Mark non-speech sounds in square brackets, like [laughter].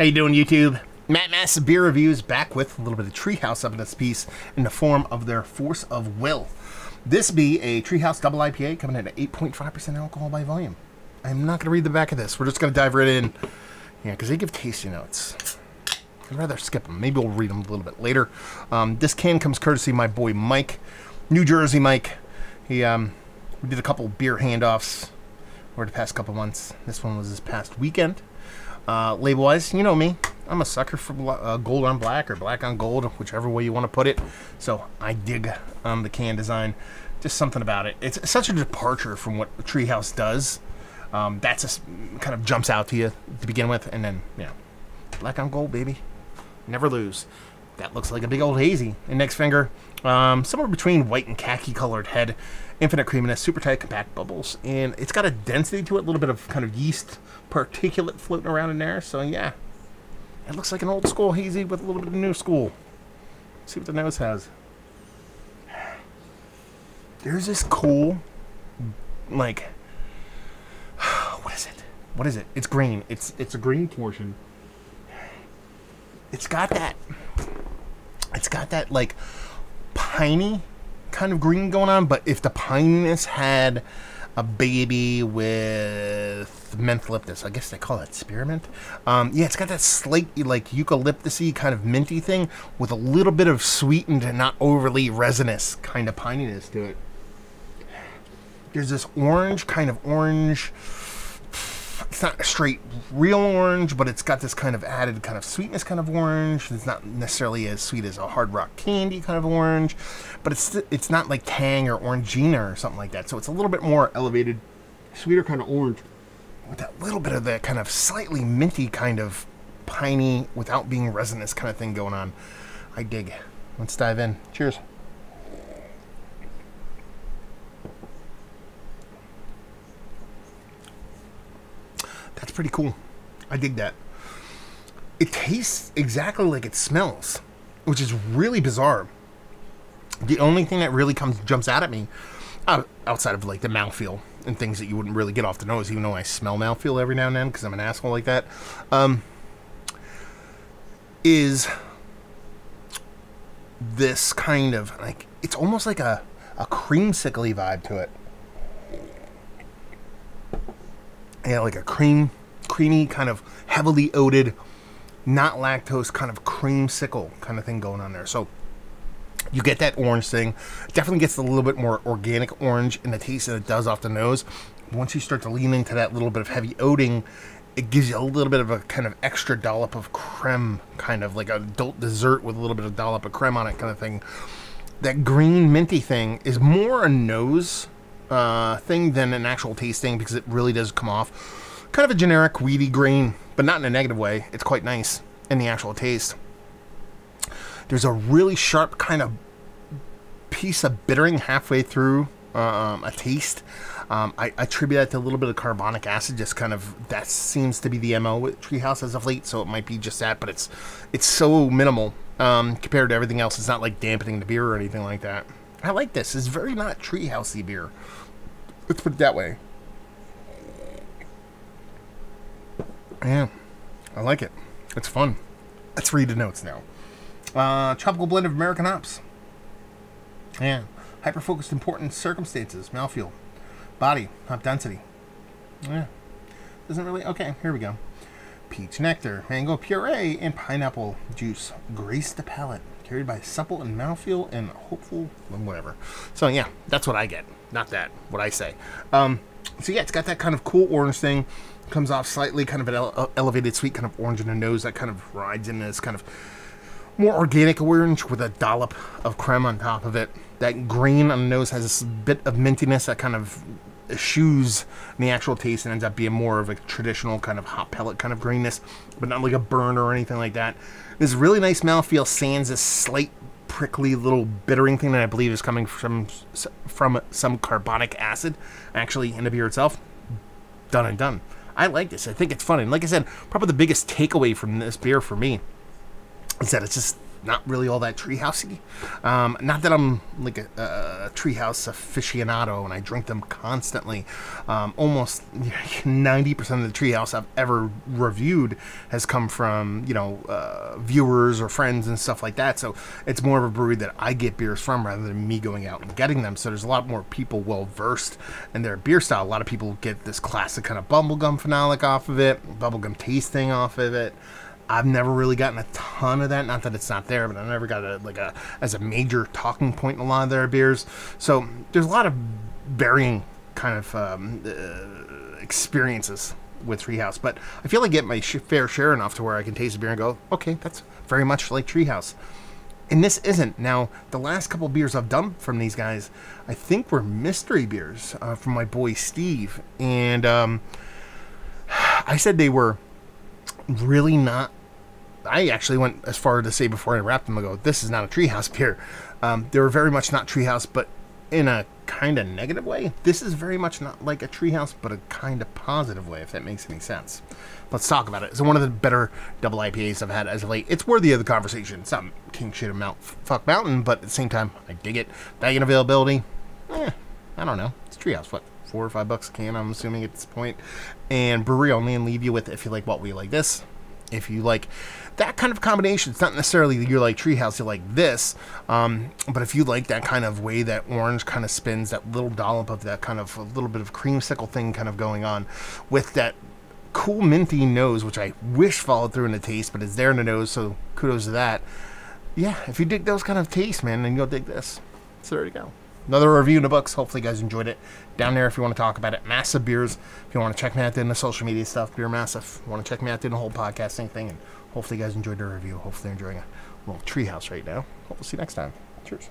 How you doing, YouTube? Massive Beer Reviews back with a little bit of Treehouse up in this piece in the form of their Force of Will. This be a Treehouse Double IPA coming in at 8.5% alcohol by volume. I'm not going to read the back of this. We're just going to dive right in. Yeah, because they give tasty notes. I'd rather skip them. Maybe we'll read them a little bit later. Um, this can comes courtesy my boy Mike, New Jersey Mike. He um, we did a couple beer handoffs over the past couple months. This one was this past weekend. Uh, label wise, you know me. I'm a sucker for uh, gold on black or black on gold, whichever way you want to put it. So I dig um, the can design. Just something about it. It's such a departure from what Treehouse does. Um, that's just kind of jumps out to you to begin with, and then yeah, black on gold, baby. Never lose. That looks like a big old hazy. Index finger, um, somewhere between white and khaki colored head, infinite creaminess, super tight compact bubbles, and it's got a density to it, a little bit of kind of yeast particulate floating around in there. So yeah, it looks like an old school hazy with a little bit of new school. Let's see what the nose has. There's this cool, like, [sighs] what is it? What is it? It's green. It's it's a green portion. It's got that it's got that like piney kind of green going on, but if the pininess had a baby with mentholyptus, I guess they call that spearmint. Um, yeah, it's got that slight like eucalyptusy kind of minty thing with a little bit of sweetened and not overly resinous kind of pininess to it. There's this orange kind of orange it's not straight real orange, but it's got this kind of added kind of sweetness kind of orange. It's not necessarily as sweet as a hard rock candy kind of orange, but it's it's not like Tang or Orangina or something like that. So it's a little bit more elevated, sweeter kind of orange with that little bit of that kind of slightly minty kind of piney without being resinous kind of thing going on. I dig. Let's dive in. Cheers. That's pretty cool. I dig that. It tastes exactly like it smells, which is really bizarre. The only thing that really comes jumps out at me, uh, outside of like the mouthfeel and things that you wouldn't really get off the nose, even though I smell mouthfeel every now and then because I'm an asshole like that, um, is this kind of like it's almost like a a creamsicle vibe to it. yeah, like a cream, creamy, kind of heavily oated, not lactose, kind of creamsicle kind of thing going on there. So you get that orange thing. Definitely gets a little bit more organic orange in the taste that it does off the nose. Once you start to lean into that little bit of heavy oating, it gives you a little bit of a kind of extra dollop of creme, kind of like an adult dessert with a little bit of dollop of creme on it, kind of thing. That green minty thing is more a nose uh, thing than an actual tasting because it really does come off kind of a generic weedy green, but not in a negative way. It's quite nice in the actual taste. There's a really sharp kind of piece of bittering halfway through um, a taste. Um, I, I, attribute that to a little bit of carbonic acid, just kind of that seems to be the mo with Treehouse as of late. So it might be just that, but it's it's so minimal um, compared to everything else. It's not like dampening the beer or anything like that. I like this. It's very not treehousey beer. Let's put it that way. Yeah, I like it. It's fun. Let's read the notes now. Uh, tropical blend of American hops. Yeah. Hyper focused important circumstances. Mouthfeel. Body. Hop density. Yeah. Doesn't really. Okay, here we go. Peach nectar, mango puree, and pineapple juice. Grace the palate carried by supple and mouthfeel and hopeful, whatever. So yeah, that's what I get. Not that, what I say. Um, so yeah, it's got that kind of cool orange thing. Comes off slightly kind of an ele elevated sweet kind of orange in the nose that kind of rides in this kind of more organic orange with a dollop of creme on top of it. That green on the nose has this bit of mintiness that kind of eschews the actual taste and ends up being more of a traditional kind of hop pellet kind of greenness, but not like a burn or anything like that. This really nice mouthfeel sands this slight prickly little bittering thing that I believe is coming from from some carbonic acid actually in the beer itself. Done and done. I like this. I think it's fun. And like I said, probably the biggest takeaway from this beer for me is that it's just not really all that treehousey. Um, not that I'm like a, a treehouse aficionado and I drink them constantly. Um, almost [laughs] 90% of the treehouse I've ever reviewed has come from, you know, uh, viewers or friends and stuff like that. So it's more of a brewery that I get beers from rather than me going out and getting them. So there's a lot more people well versed in their beer style. A lot of people get this classic kind of bubblegum phenolic off of it, bubblegum tasting off of it. I've never really gotten a ton of that. Not that it's not there, but I never got a like a as a major talking point in a lot of their beers. So there's a lot of varying kind of um, uh, experiences with Treehouse, but I feel like I get my sh- fair share enough to where I can taste a beer and go, okay, that's very much like Treehouse. And this isn't. Now, the last couple beers I've done from these guys, I think were mystery beers uh, from my boy Steve, and um, [sighs] I said they were really not I actually went as far to say before I wrapped them, I go, this is not a treehouse beer. Um, they were very much not treehouse, but in a kind of negative way. This is very much not like a treehouse, but a kind of positive way, if that makes any sense. Let's talk about it. It's one of the better double IPAs I've had as of late. It's worthy of the conversation. It's not king shit of Mount Fuck Mountain, but at the same time, I dig it. Bagging availability, eh, I don't know. It's treehouse. What? Four or five bucks a can, I'm assuming at this point. And brewery only, and leave you with if you like what we like this if you like that kind of combination, it's not necessarily you're like Treehouse, you like this, um, but if you like that kind of way that orange kind of spins, that little dollop of that kind of a little bit of creamsicle thing kind of going on with that cool minty nose, which I wish followed through in the taste, but it's there in the nose, so kudos to that. Yeah, if you dig those kind of tastes, man, then you'll dig this. So there you go another review in the books. Hopefully, you guys enjoyed it. Down there, if you want to talk about it, Massive Beers. If you want to check me out in the social media stuff, Beer Massive. want to check me out in the whole podcasting thing, and hopefully, you guys enjoyed the review. Hopefully, you're enjoying a little treehouse right now. Hope we'll see you next time. Cheers.